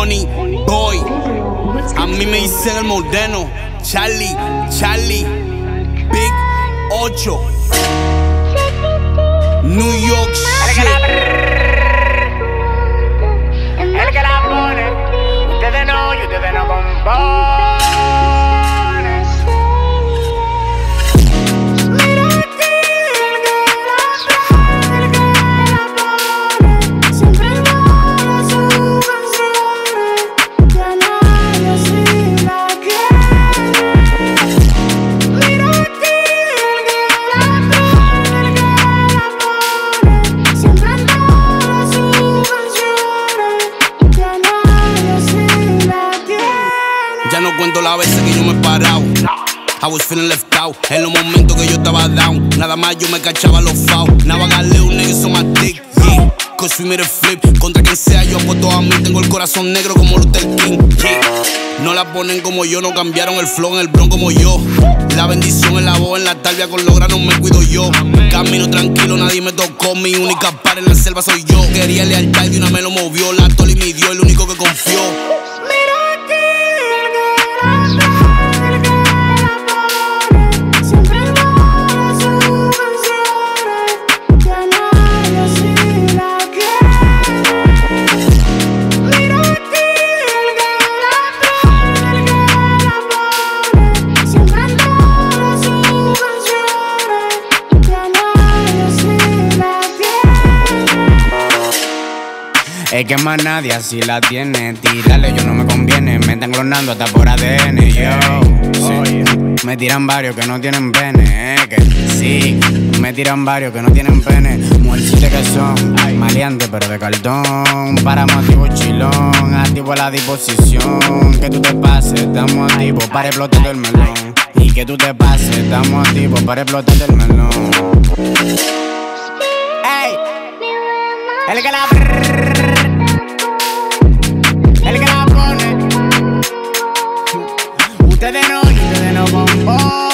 Money Boy. A mí me dicen el moreno. Charlie, Charlie. Big 8. New York shit. El que la pone, ustedes no, y ustedes no componen. Ya no cuento las veces que yo me he parado. I was feeling left out. En los momentos que yo estaba down. Nada más yo me cachaba los fouls. Now I got little niggas my dick. Yeah. Cause we flip. Contra quien sea, yo apuesto a mí. Tengo el corazón negro como Luther King. Yeah. No la ponen como yo, no cambiaron el flow en el bron como yo. La bendición en la voz, en la talvia con los granos me cuido yo. Camino tranquilo, nadie me tocó. Mi única par en la selva soy yo. Quería lealtad y una me lo movió. La toli me dio, el único que confió. Es que más nadie así la tiene. Tírale, yo no me conviene. Me están clonando hasta por ADN. Yo, sí. Me tiran varios que no tienen pene. Eh, que sí. Me tiran varios que no tienen pene. Mujercitas que son maleantes, pero de cartón. Paramos activo chilón. Activo a la disposición. Que tú te pases, estamos activos para explotar el melón. Y que tú te pases, estamos activos para explotar el melón. Ey, el que la pone. Ustedes no, y ustedes no componen.